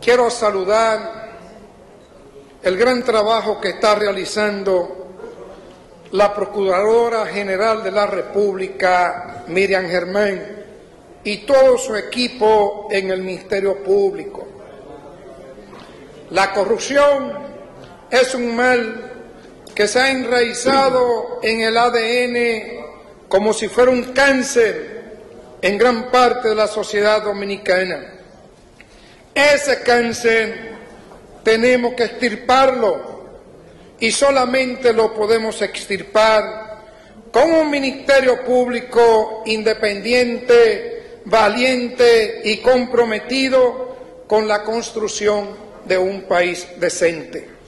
quiero saludar el gran trabajo que está realizando la Procuradora General de la República, Miriam Germán, y todo su equipo en el Ministerio Público. La corrupción es un mal que se ha enraizado en el ADN como si fuera un cáncer en gran parte de la sociedad dominicana. Ese cáncer tenemos que extirparlo y solamente lo podemos extirpar con un ministerio público independiente, valiente y comprometido con la construcción de un país decente.